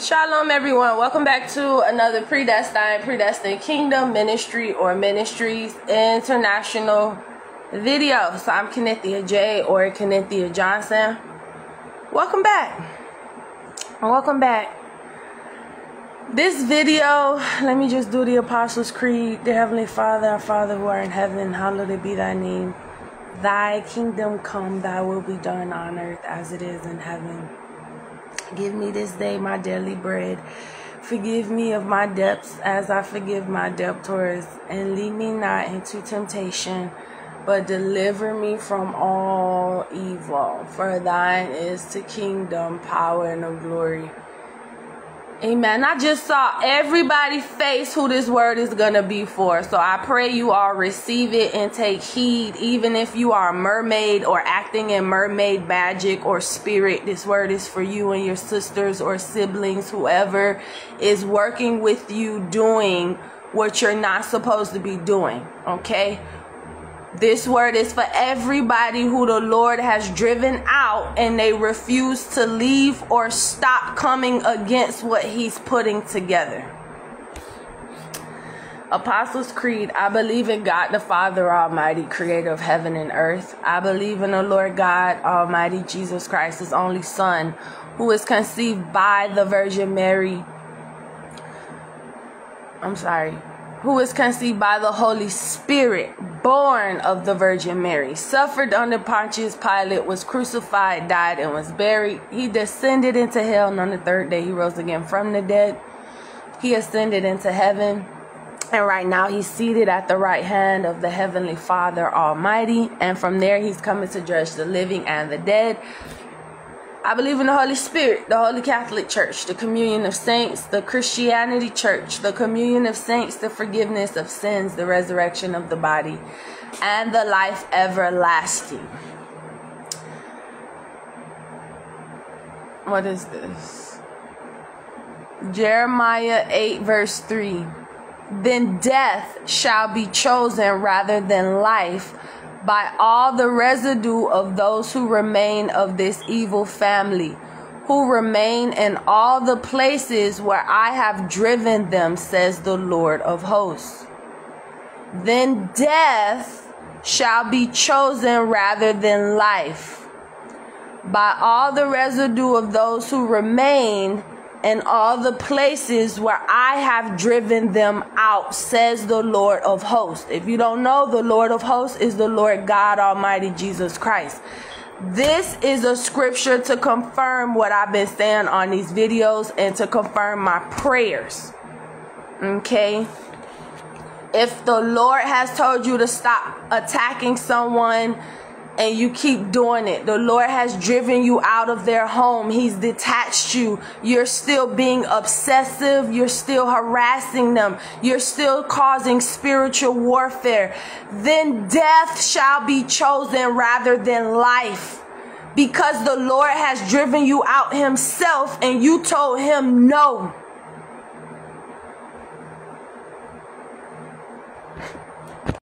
Shalom, everyone. Welcome back to another Predestined, Predestined Kingdom Ministry or Ministries International video. So I'm Kennithia J or Kennithia Johnson. Welcome back. Welcome back. This video, let me just do the Apostles' Creed. Dear Heavenly Father, our Father who art in heaven, hallowed be thy name. Thy kingdom come, thy will be done on earth as it is in heaven. Give me this day my daily bread. Forgive me of my debts as I forgive my debtors. And lead me not into temptation, but deliver me from all evil. For thine is the kingdom, power, and the glory Amen. I just saw everybody face who this word is going to be for. So I pray you all receive it and take heed. Even if you are a mermaid or acting in mermaid magic or spirit, this word is for you and your sisters or siblings, whoever is working with you doing what you're not supposed to be doing. Okay. This word is for everybody who the Lord has driven out and they refuse to leave or stop coming against what He's putting together. Apostles' Creed I believe in God the Father Almighty, creator of heaven and earth. I believe in the Lord God Almighty, Jesus Christ, His only Son, who is conceived by the Virgin Mary. I'm sorry, who is conceived by the Holy Spirit, born of the Virgin Mary, suffered under Pontius Pilate, was crucified, died, and was buried. He descended into hell, and on the third day he rose again from the dead. He ascended into heaven. And right now he's seated at the right hand of the Heavenly Father Almighty. And from there he's coming to judge the living and the dead. I believe in the Holy Spirit, the Holy Catholic Church, the communion of saints, the Christianity Church, the communion of saints, the forgiveness of sins, the resurrection of the body, and the life everlasting. What is this? Jeremiah 8, verse 3. Then death shall be chosen rather than life by all the residue of those who remain of this evil family, who remain in all the places where I have driven them, says the Lord of hosts. Then death shall be chosen rather than life by all the residue of those who remain and all the places where I have driven them out, says the Lord of hosts. If you don't know, the Lord of hosts is the Lord God Almighty Jesus Christ. This is a scripture to confirm what I've been saying on these videos and to confirm my prayers. Okay? If the Lord has told you to stop attacking someone, and you keep doing it. The Lord has driven you out of their home. He's detached you. You're still being obsessive. You're still harassing them. You're still causing spiritual warfare. Then death shall be chosen rather than life. Because the Lord has driven you out himself and you told him no.